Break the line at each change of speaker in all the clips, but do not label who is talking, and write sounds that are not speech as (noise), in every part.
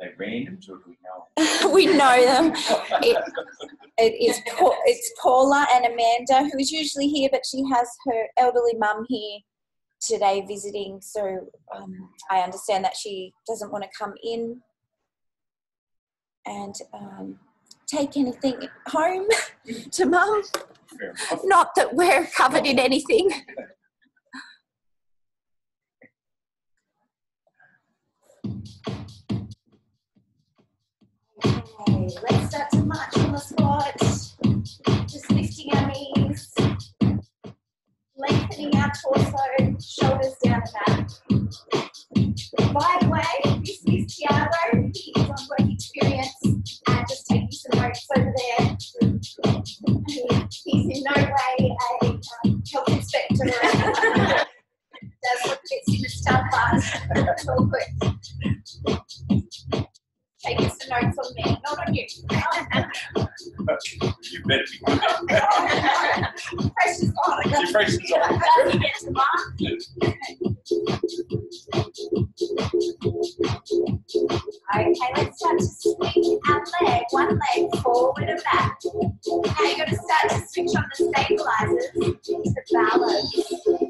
they randoms or do we know? (laughs)
we know them. It, it is (laughs) Pa- it's Paula and Amanda who is usually here, but she has her elderly mum here today visiting. So um, I understand that she doesn't want to come in and um, take anything home (laughs) to mum. Not that we're covered in anything. Let's start to march on the spot. Just lifting our knees, lengthening our torso, shoulders down the back. By the way, this is Tiago. He is on work experience and just taking some notes over there. He- He's in no way a um, health inspector. (laughs) Does what fits the staff class. It's all. Taking some notes on me, not on you. (laughs)
You better be good. (laughs)
Pressure's on.
Your pressure's on.
Doesn't get to mark. Okay, let's start to swing our leg, one leg forward and back. Now you're going to start to switch on the stabilizers to balance.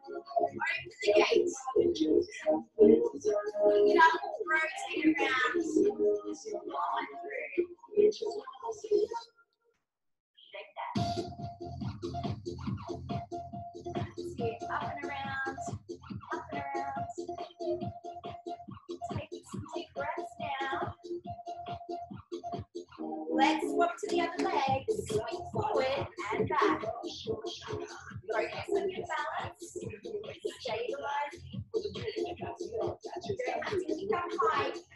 Open the gate. Pick it up, through. Shake that. Up and around. Up and around. Take some deep breaths now. Let's swap to the other leg. Swing forward and back. Focus on your balance. Don't have to keep high.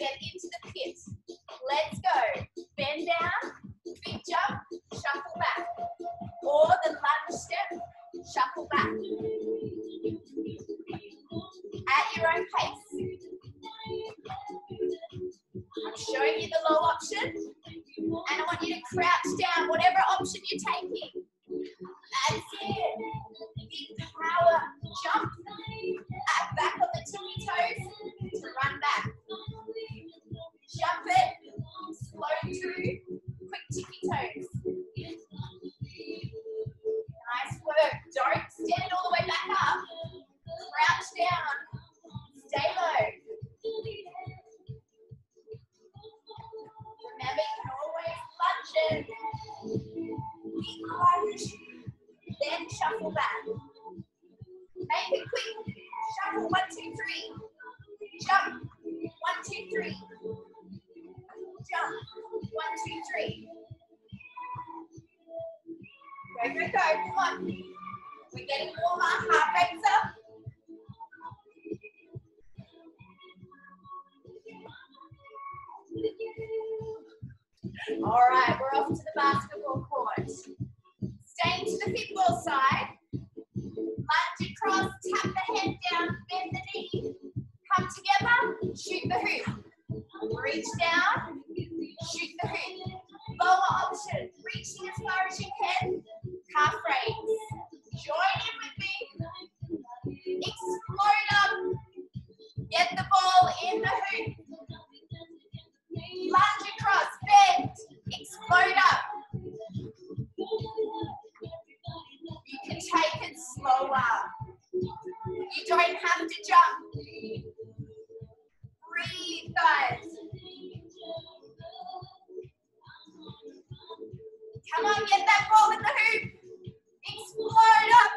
Back. You jump. Breathe, guys. Come on, get that ball in the hoop. Explode up.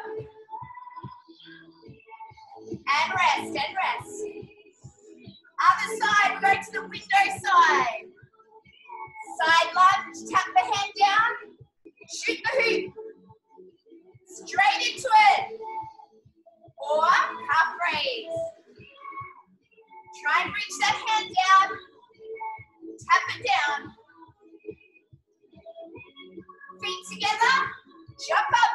And rest, and rest. Other side, go to the window side. Side lunge, tap the hand down, shoot the hoop. Straight into it. Or half raise. Try and reach that hand down. Tap it down. Feet together. Jump up.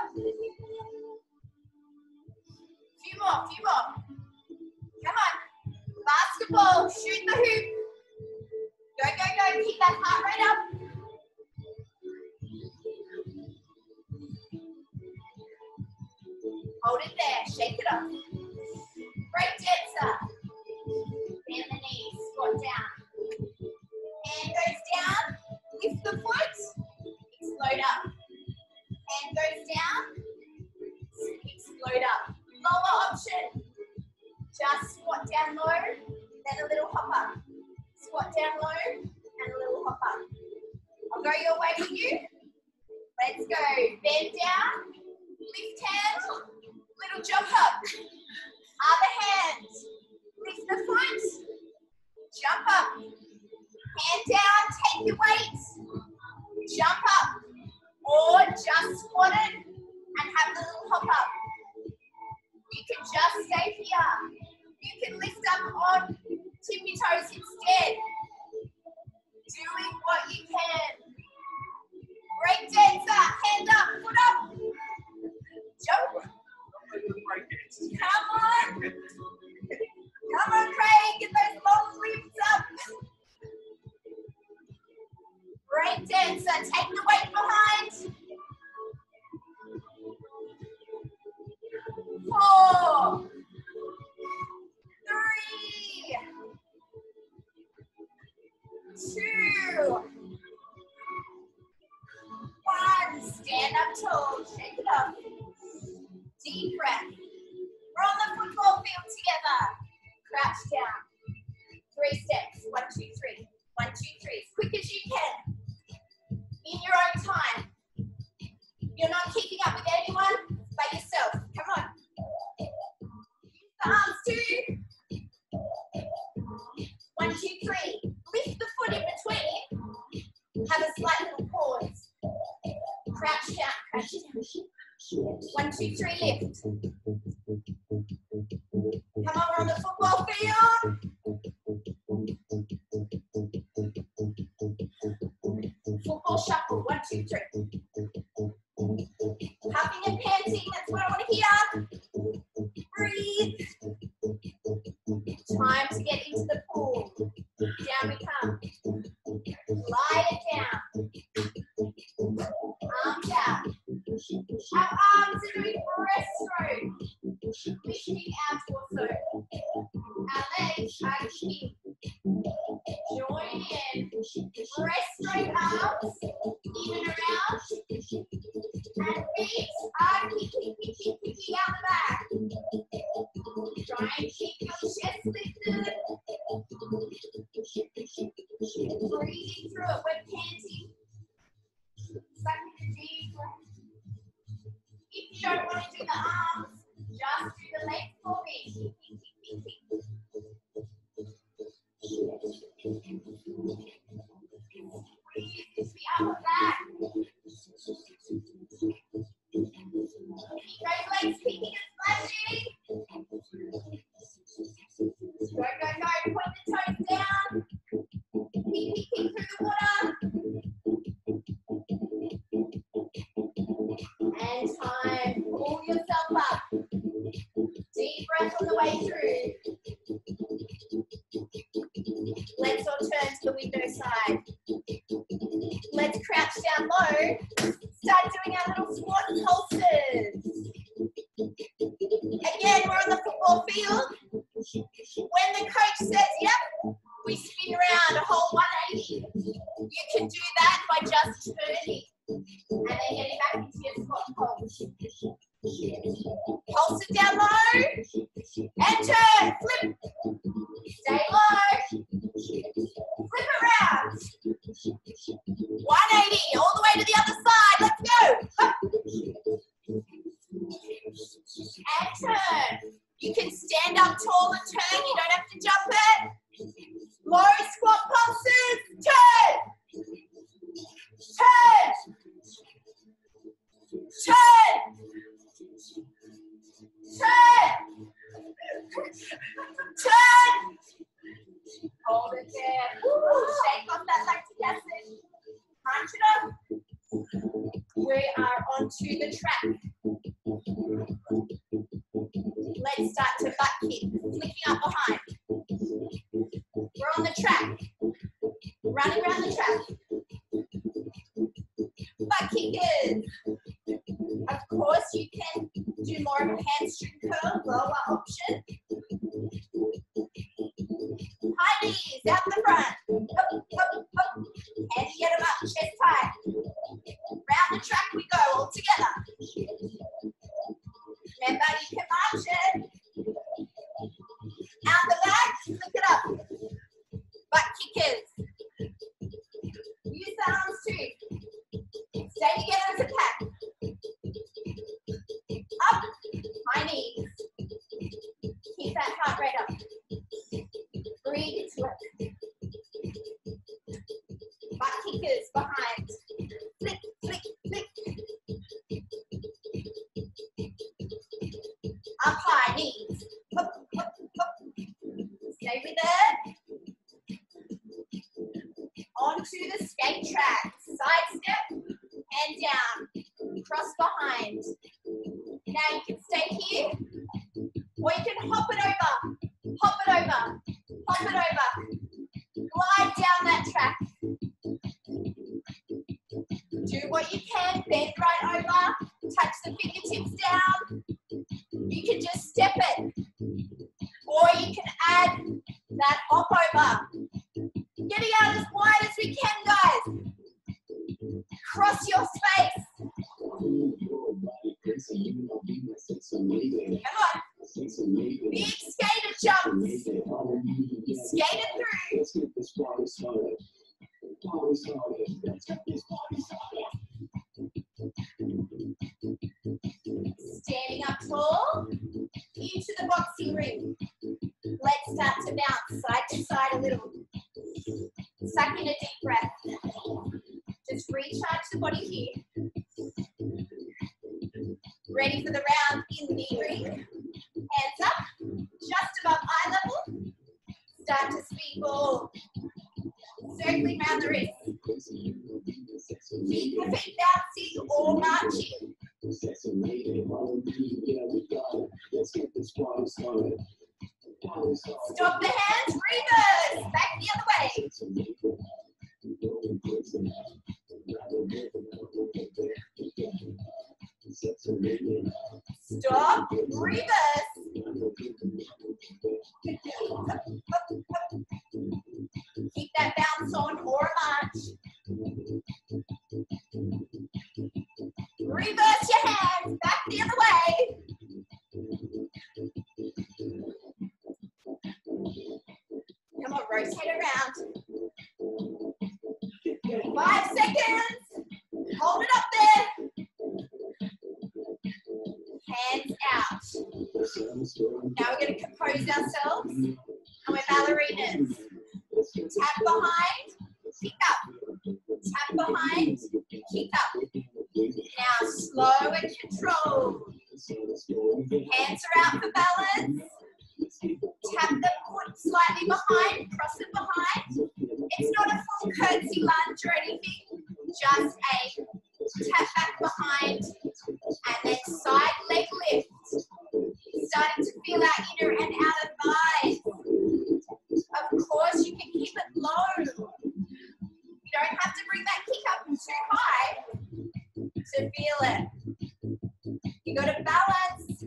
Few more, few more. Come on. Basketball, shoot the hoop. Go, go, go. Keep that heart rate up. Hold it there. Shake it up. Break dancer. Bend the knees. Squat down. Hand goes down. Lift the foot. Explode up. Hand goes down. Explode up. Lower option. Just squat down low, then a little hop up. Squat down low, and a little hop up. I'll go your way with you. Let's go. Bend down, lift hand, little jump up. Other hand, lift the foot, jump up. Hand down, take your weight, jump up. Or just squat it and have the little hop up. You can just stay here. You can lift up on tippy toes instead. Doing what you can. Break dancer, hand up, foot up. If you don't want to do the arms, just do the legs for me. Round the track. Butt kickers. Of course, you can do more of a hamstring curl, lower option. High knees out the front. Hop, hop, hop, And get them up, chest tight. Round the track we go, all together. Let's bounce side to side a little. Suck in a deep breath. Just recharge the body here. Ready for the round in the ring. Hands up, just above eye level. Start to speed ball. Circling around the wrist. Keep feet bouncing or marching. Stop the hands, reverse. Back the other way. Stop, reverse. Keep that bounce on or march. Reverse your hands, back the other way. Rotate around. Five seconds. Hold it up there. Hands out. Now we're going to compose ourselves and we're ballerinas. Tap behind, kick up. Tap behind, kick up. Now slow and control. Hands are out for balance. Tap the foot slightly behind, cross it behind. It's not a full curtsy lunge or anything, just a tap back behind and then side leg lift. Starting to feel our inner and outer thighs. Of course, you can keep it low. You don't have to bring that kick up too high to feel it. You got to balance.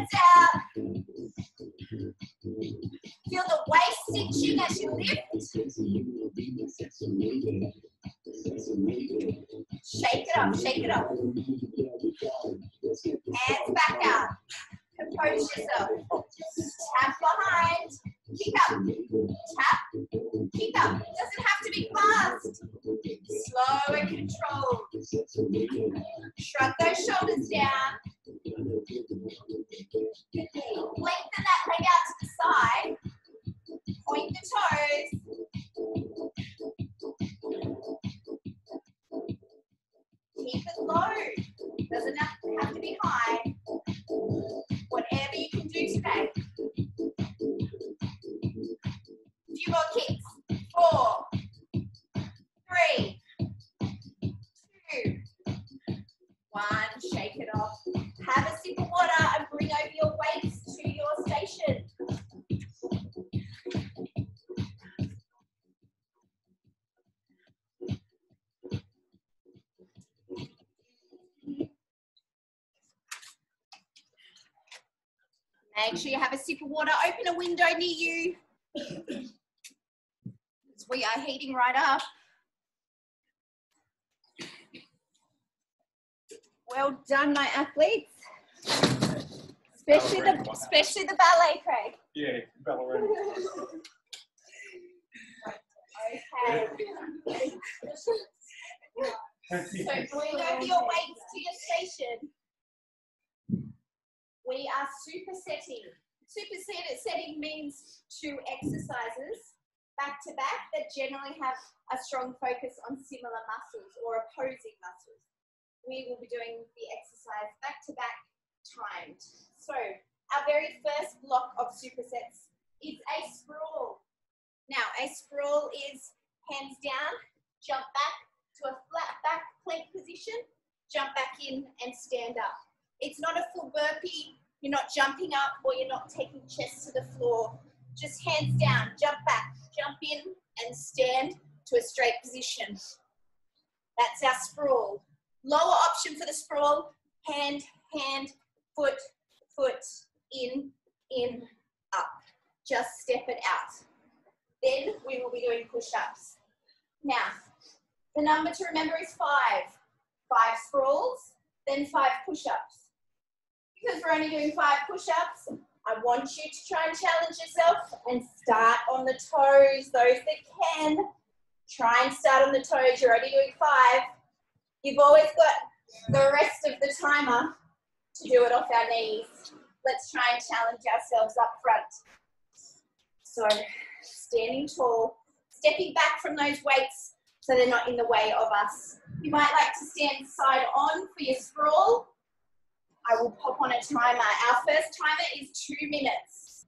Hands out. Feel the waist cinching as you lift. Shake it up, shake it up. Hands back out. Compose yourself. Tap behind. Kick up. Tap. Kick up. Doesn't have to be fast. Slow and controlled. Shrug those shoulders down. Lengthen that leg out to the side. Point the toes. Keep it low. Doesn't have to, be high. Whatever you can do today. Few more kicks. Four, three, two, one. Shake it off. Have a sip of water and bring over your weights to your station. Make sure you have a sip of water. Open a window near you. We are heating right up. Well done, my athletes. Especially the especially the ballet, Craig.
Yeah, ballerina.
Okay. So bring over your weights to your station. We are supersetting. Supersetting means two exercises back to back that generally have a strong focus on similar muscles or opposing muscles. We will be doing the exercise back to back timed. So our very first block of supersets is a sprawl. Now a sprawl is hands down, jump back to a flat back plank position, jump back in and stand up. It's not a full burpee, you're not jumping up or you're not taking chest to the floor. Just hands down, jump back, jump in and stand to a straight position. That's our sprawl. Lower option for the sprawl, hand, hand, foot, foot, in, in, up. Just step it out. Then we will be doing push-ups. Now, the number to remember is five. Five sprawls, then five push-ups. Because we're only doing five push-ups, I want you to try and challenge yourself and start on the toes, those that can. Try and start on the toes, you're only doing five. You've always got the rest of the timer to do it off our knees. Let's try and challenge ourselves up front. So standing tall, stepping back from those weights so they're not in the way of us. You might like to stand side on for your sprawl. I will pop on a timer. Our first timer is two minutes.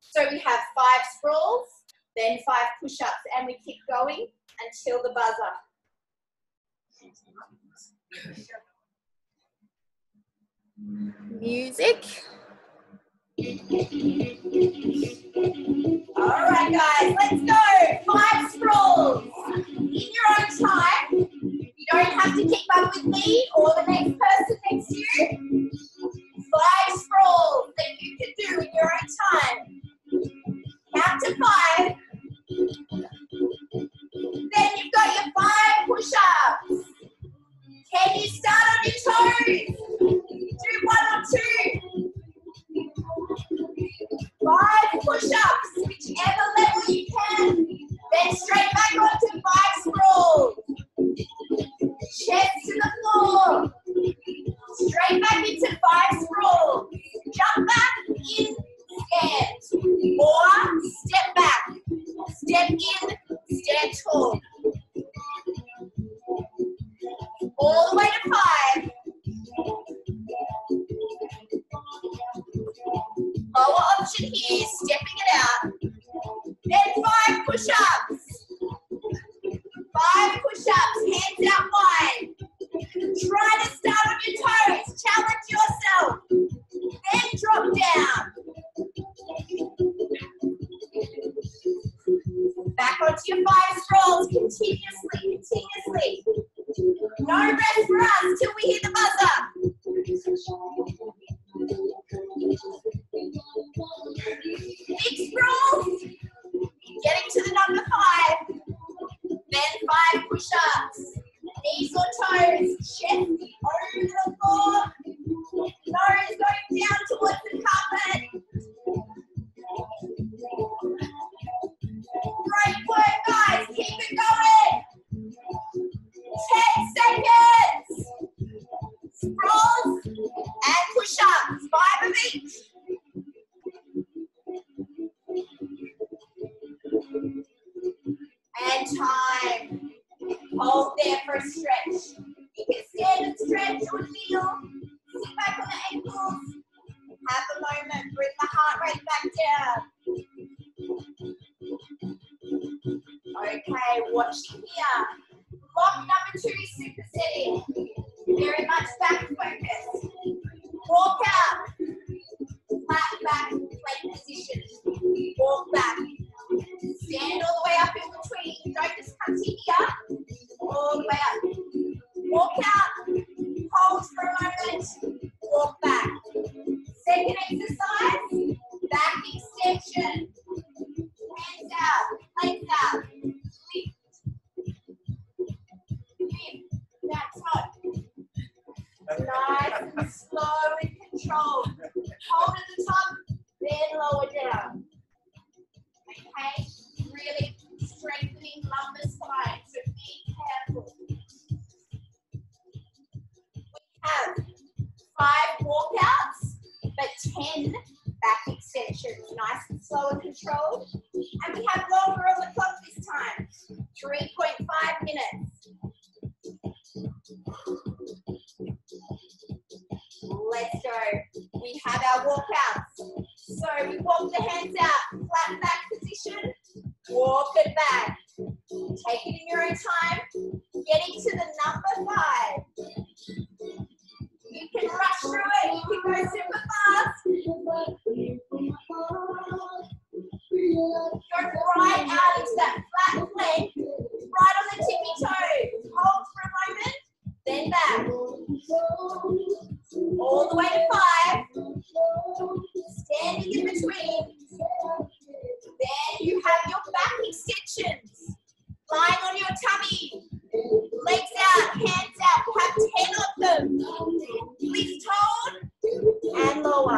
So we have five sprawls, then five push-ups, and we keep going until the buzzer. (laughs) music. All right, guys, let's go. Five sprawls in your own time. You don't have to keep up with me or the next person next to you. Five sprawls that you can do in your own time. Count to five. down. Okay, watch here. Lock number two, super steady. Very much back focus. Walk out. Flat back, plate position. Walk back. Stand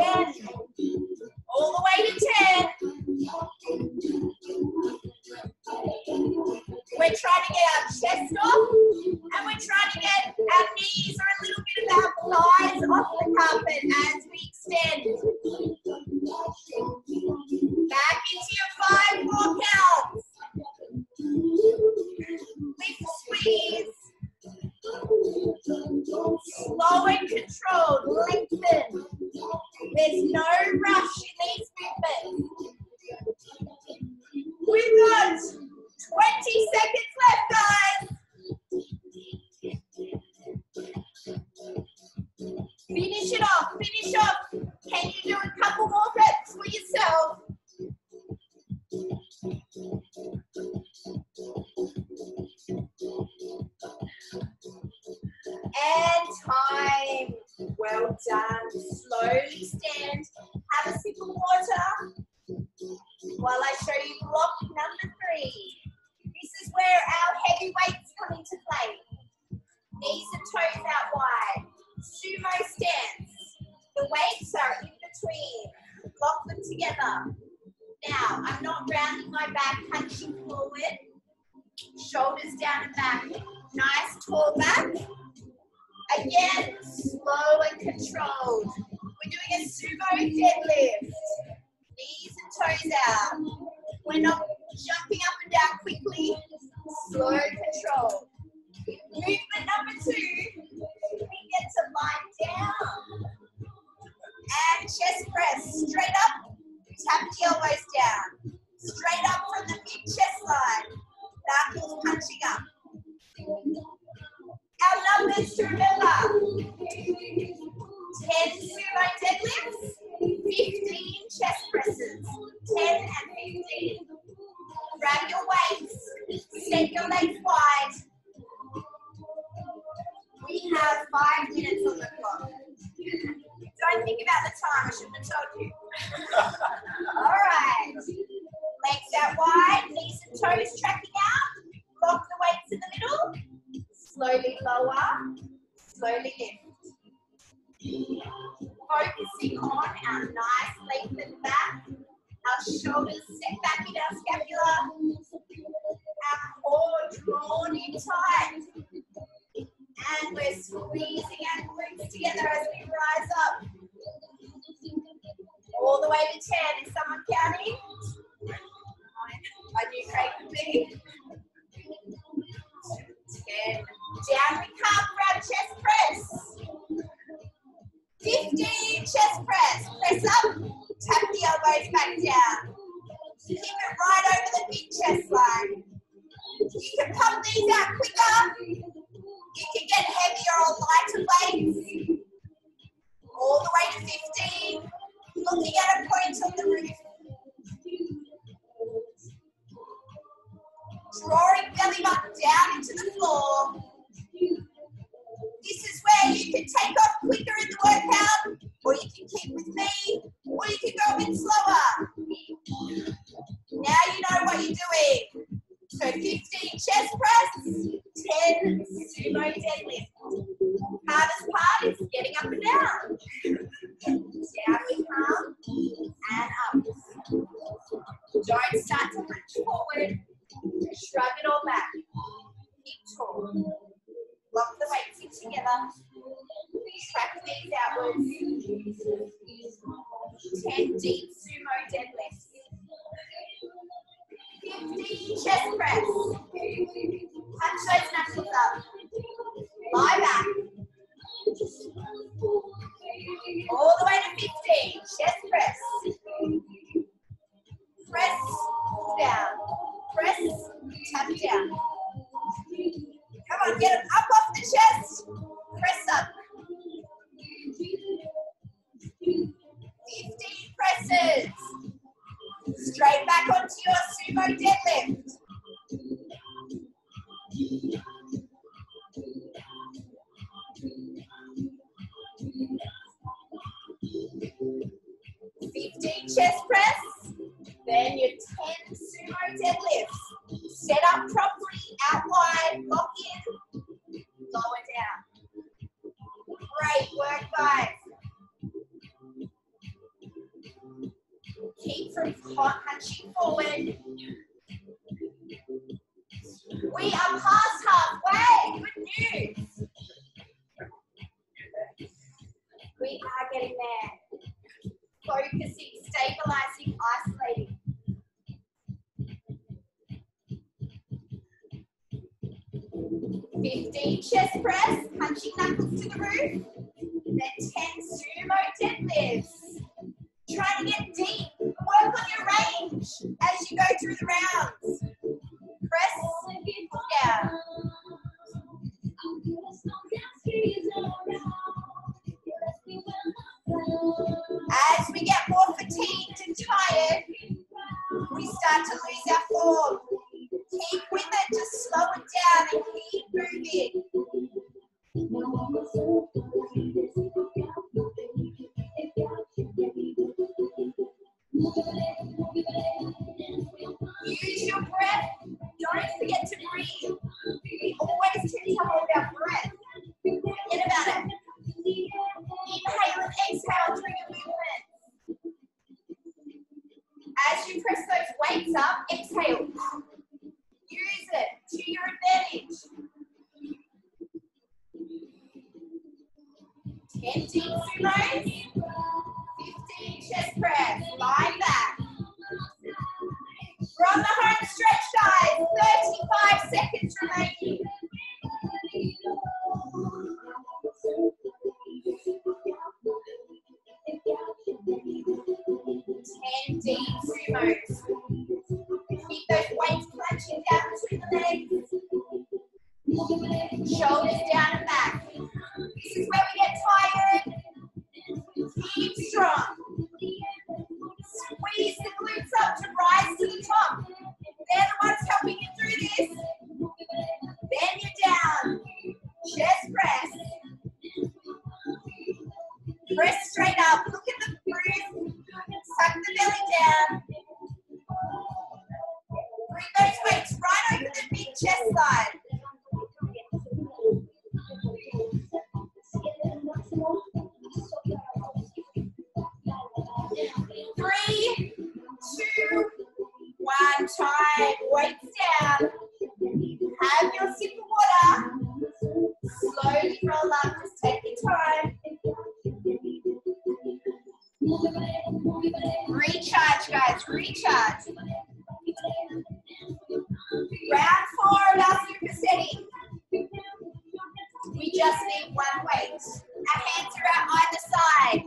All the way to 10. We're trying to get our chest off and we're trying to get our knees or a little bit of our thighs off control. Lock the right feet together. Track knees outwards. 10 deep sumo deadlifts. 50 chest press. Punch those knuckles up. Lie back. como Recharge, guys, recharge. Round four, Radford, superset. We just need one weight. Our hands are out either side.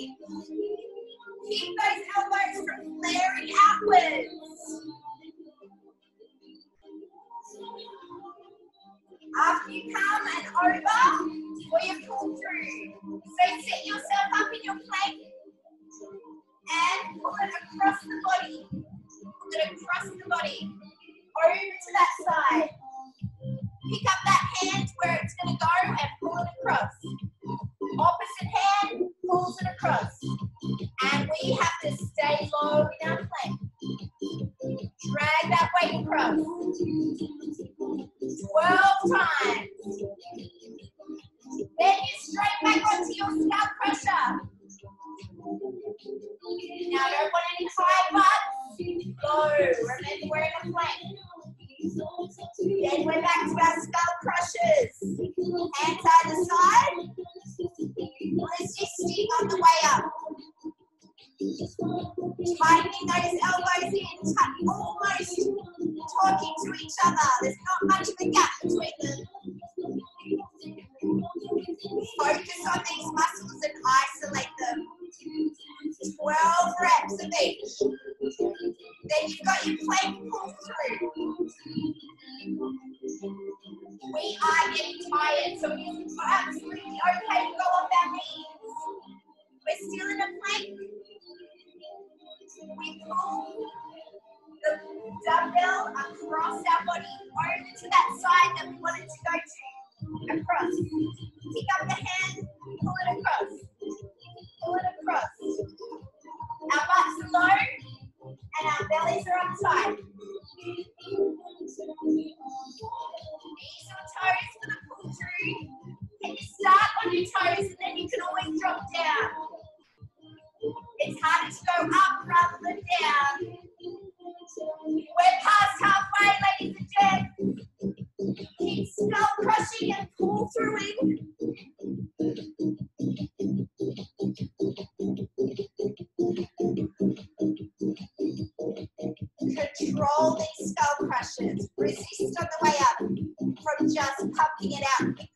Keep those elbows from flaring outwards. After you come and over, we you pull through. So you set yourself up in your plank and pull it across the body. Pull it across the body. Over to that side. we have your toes and then you can always drop down. It's harder to go up rather than down. We're past halfway, ladies and gents. Keep skull crushing and pull through it. Control these skull crushes. Resist on the way up from just pumping it out.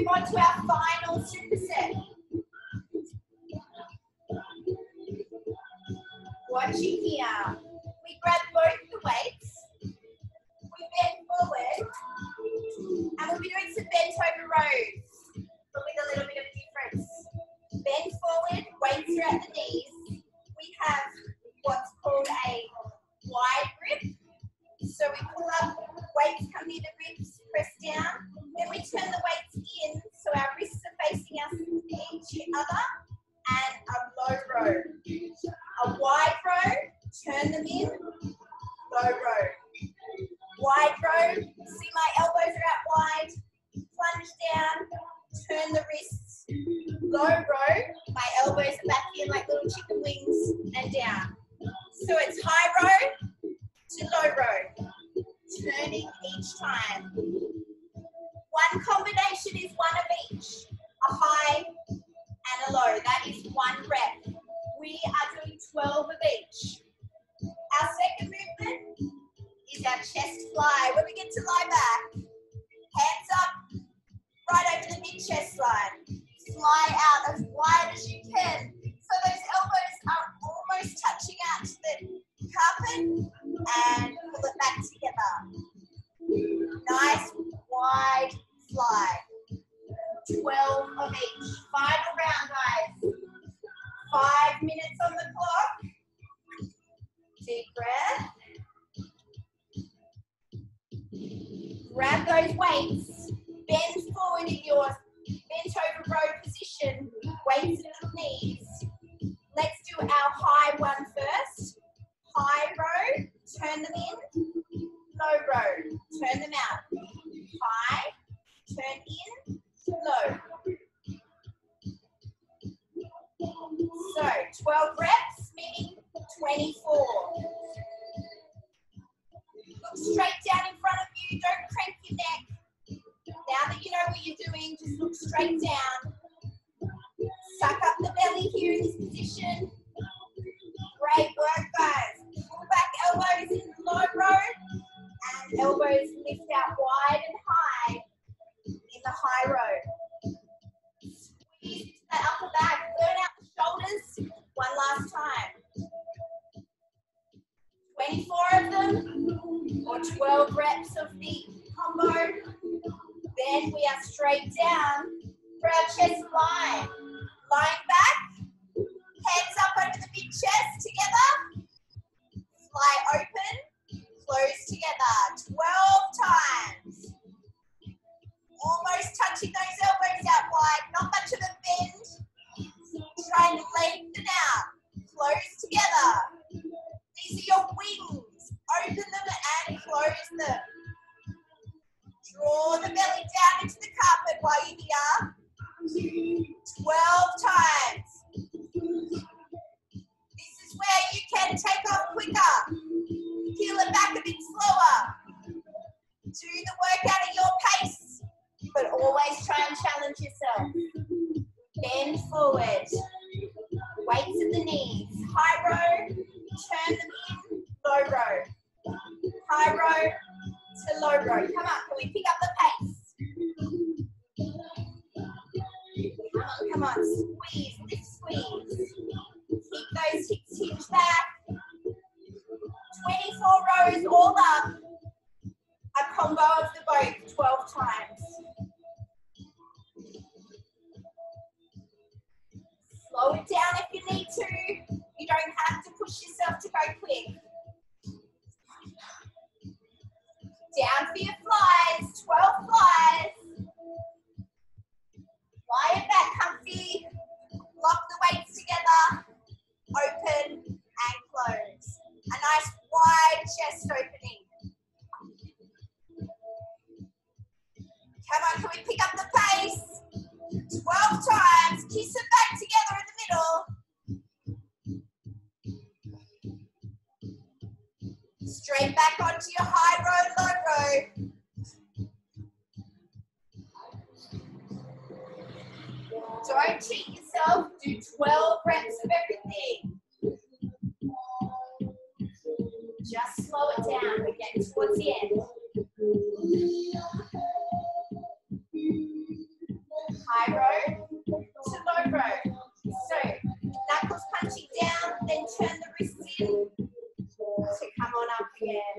we on to our final superset. Watching here. Uh, we grab both the weights. We bend forward. And we'll be doing some bent over rows, but with a little bit of difference. Bend forward, weights are at the knees. We have what's called a wide grip. So we pull up, weights right down. 24 rows all up, a combo of the both 12 times. Slow it down if you need to. You don't have to push yourself to go quick. Down for your flies, 12 flies. Lie it back comfy, lock the weights together, open and close. A nice wide chest opening. Come on, can we pick up the pace? 12 times, kiss them back together in the middle. Straight back onto your high row, low row. Don't cheat yourself, do 12 reps of everything. Just slow it down. We're getting towards the end. High row to low row. So knuckles punching down, then turn the wrists in to come on up again.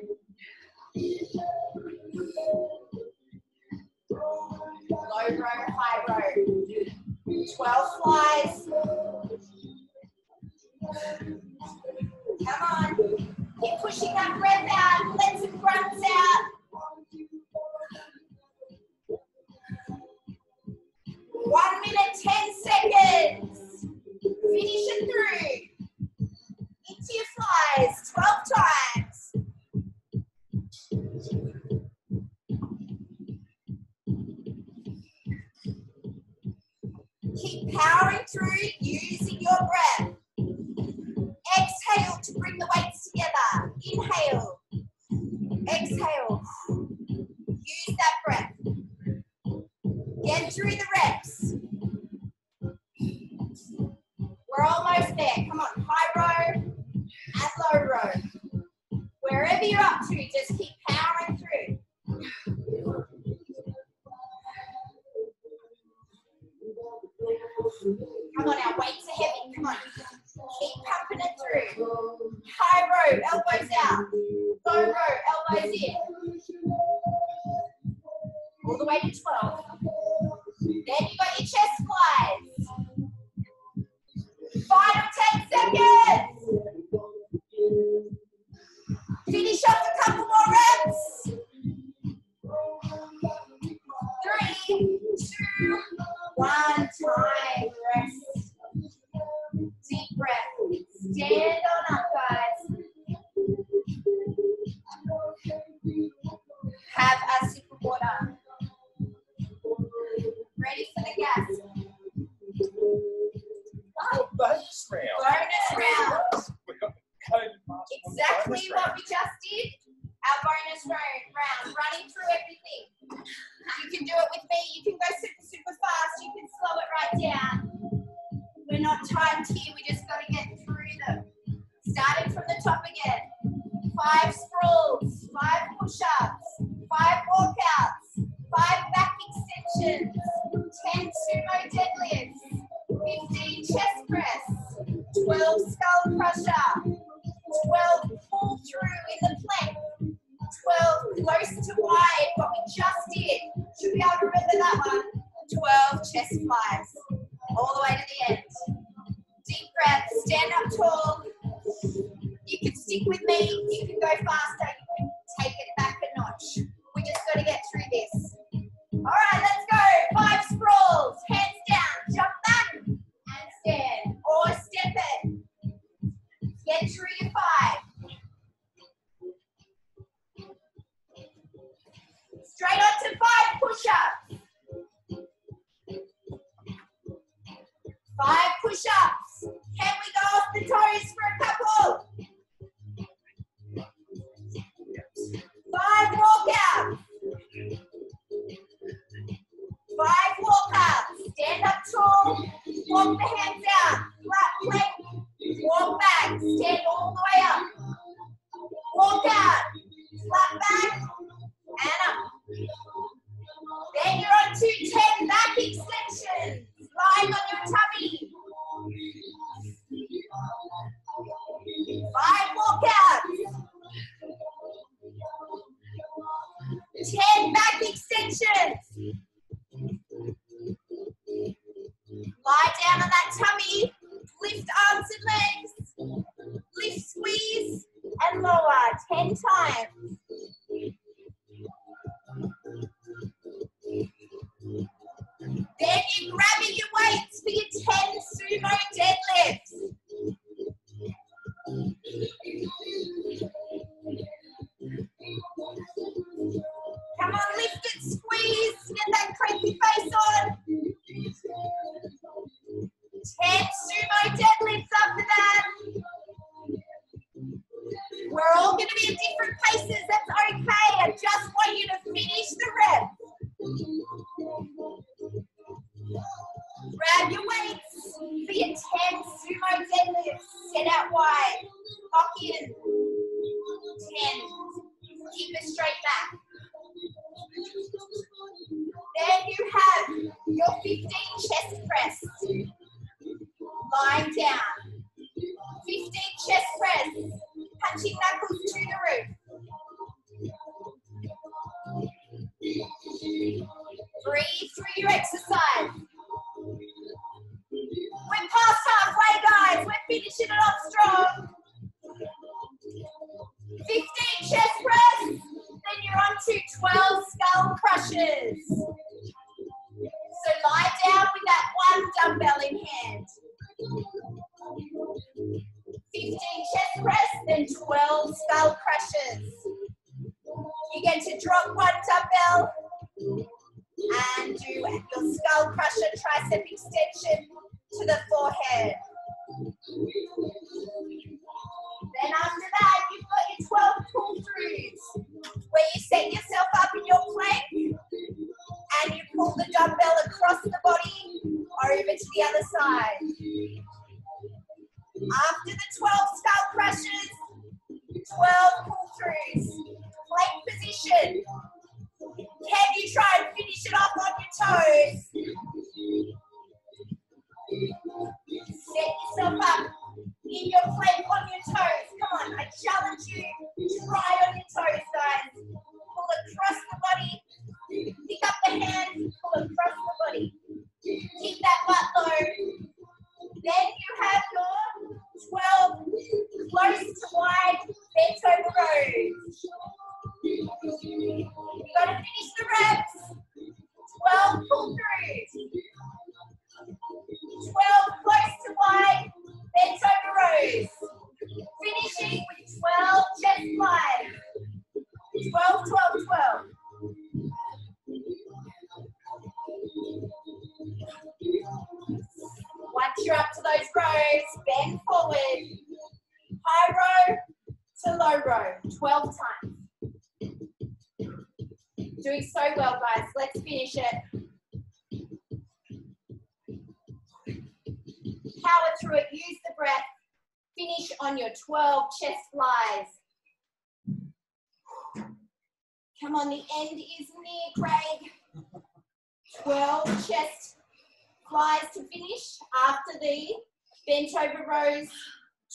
Low row, high row. 12 flies. Come on. Keep pushing that breath out. Let some grunts out. One minute, 10 seconds. Finish it through. Into your flies 12 times. Keep powering through using your breath. all the way to the end. Deep breath, stand up tall. You can stick with me, you can go faster, you can take it back a notch. We just gotta get through this. All right, let's go, five sprawl. Out wide. Lock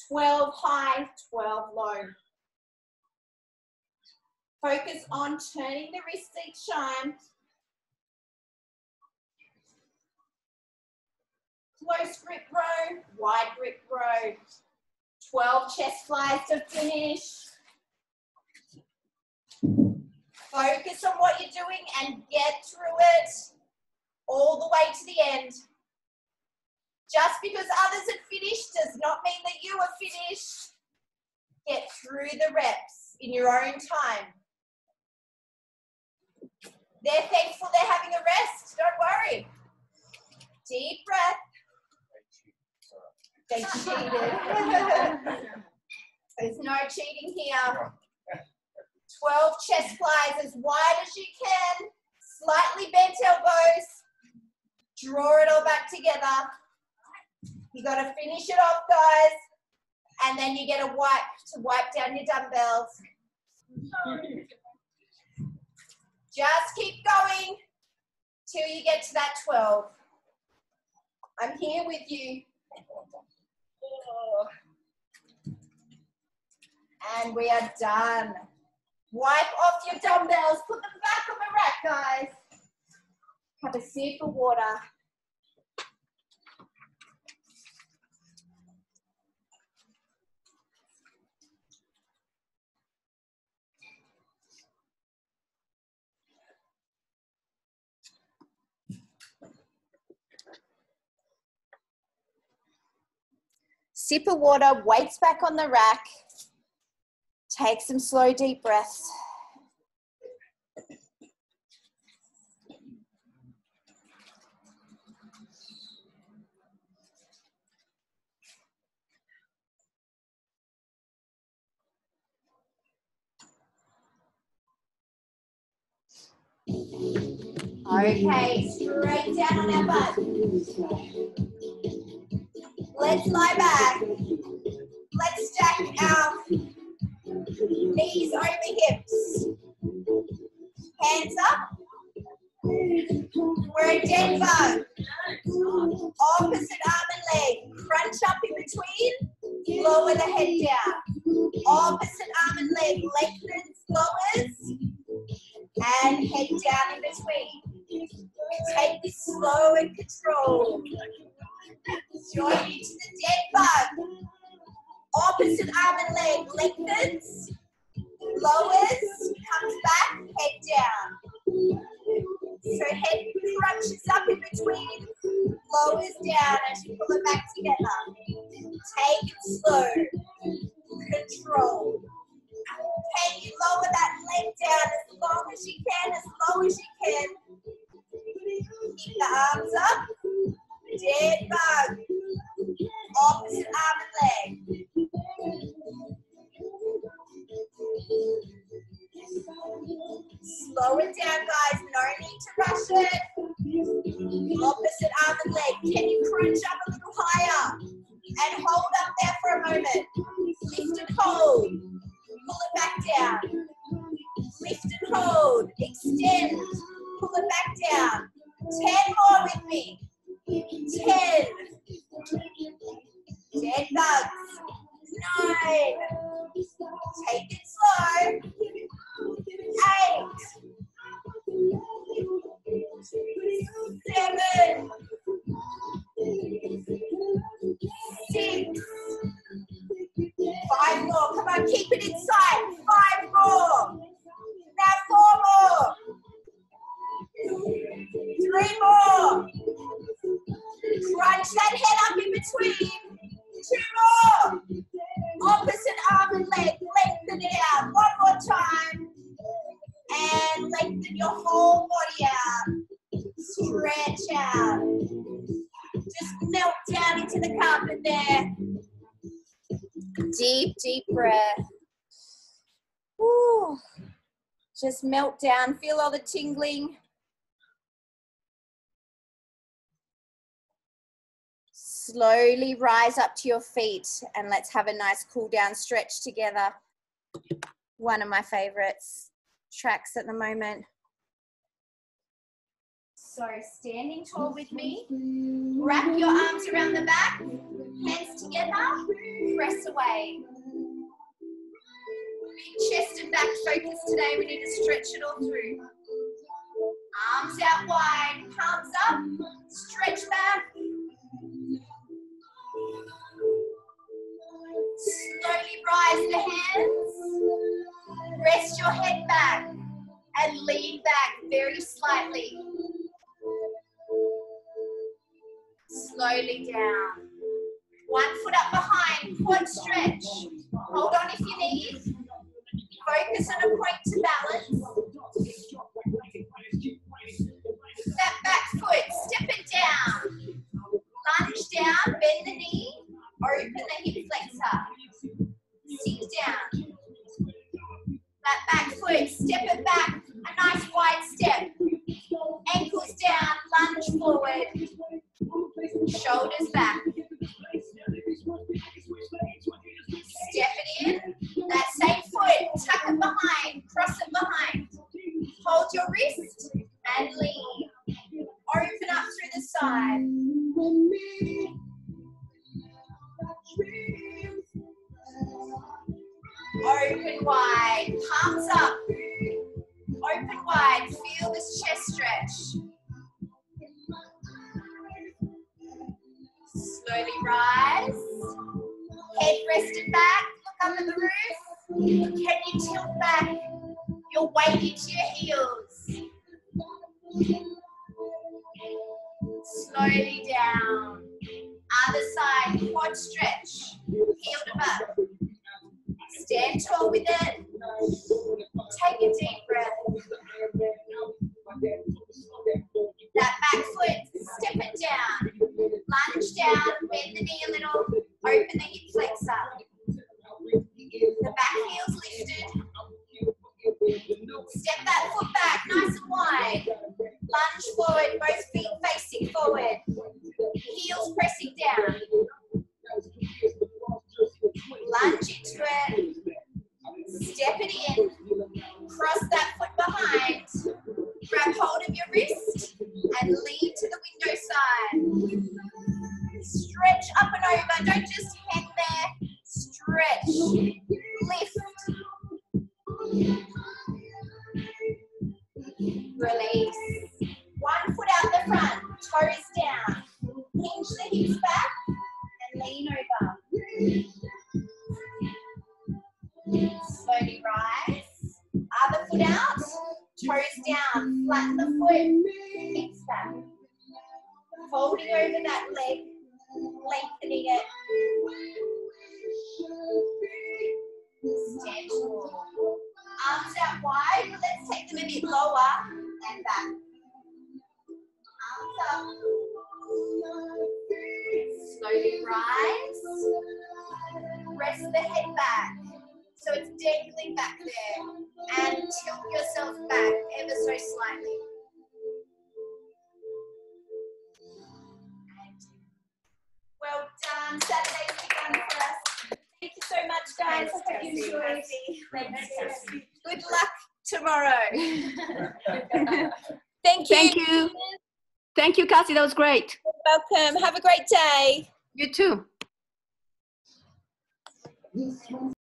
12 high, 12 low. Focus on turning the wrist each time. Close grip row, wide grip row. 12 chest flies to finish. Focus on what you're doing and get through it all the way to the end. Just because others have finished does not mean that you are finished. Get through the reps in your own time. They're thankful they're having a rest. Don't worry. Deep breath. They cheated. (laughs) There's no cheating here. 12 chest flies as wide as you can. Slightly bent elbows. Draw it all back together. You got to finish it off, guys. And then you get a wipe to wipe down your dumbbells. Just keep going till you get to that 12. I'm here with you. And we are done. Wipe off your dumbbells. Put them back on the rack, guys. Have a sip of water. Sip of water, weights back on the rack. Take some slow, deep breaths. Okay, straight down on our butt. Let's lie back. Let's stack our knees over hips. Hands up. We're dead bug. Opposite arm and leg. Crunch up in between. Lower the head down. Opposite arm and leg. Lengthens, lowers. And head down in between. Take this slow and controlled. Join into the dead bug. Opposite arm and leg lengthens, lowers, comes back, head down. So head crunches up in between, lowers down as you pull it back together. Take it slow. Control. Can you lower that leg down as long as you can, as low as you can? Keep the arms up. Dead bug. Opposite arm and leg. Slow it down, guys. No need to rush it. Opposite arm and leg. Can you crunch up a little higher? And hold up there for a moment. Lift and hold. Pull it back down. Lift and hold. Extend. Pull it back down. Ten more with me. Ten. Dead bugs. Nine. Take it slow. Eight. Seven. Six. Five more. Come on, keep it inside. Five more. Now four more. Three more. Crunch that head up in between. Two more. Opposite arm and leg. Lengthen it out. One more time. And lengthen your whole body out. Stretch out. Just melt down into the carpet there. Deep, deep breath. Woo. Just melt down. Feel all the tingling. Slowly rise up to your feet and let's have a nice cool down stretch together. One of my favorites tracks at the moment. So standing tall with me, wrap your arms around the back, hands together, press away. Big chest and back focus today. We need to stretch it all through. Arms out wide, palms up, stretch back. Rise the hands. Rest your head back and lean back very slightly. Slowly down. One foot up behind, quad stretch. Hold on if you need. Focus on a point to balance. That back foot, step it down. Lunge down, bend the knee, open the hip flexor. Sink down. That back foot, step it back, a nice wide step. Ankles down, lunge forward. Shoulders back. Step it in. That same foot, tuck it behind, cross it behind. Hold your wrist and lean. Open up through the side. Open wide, palms up. Open wide, feel this chest stretch. Slowly rise. Head rested back, look up at the roof. Can you tilt back your weight into your heels? Slowly down. Other side, quad stretch. Heel to butt. Stand tall with it. Take a deep breath. That back foot, step it down. Lunge down, Chelsea. That
was great.
You're welcome. Have a great day.
You too.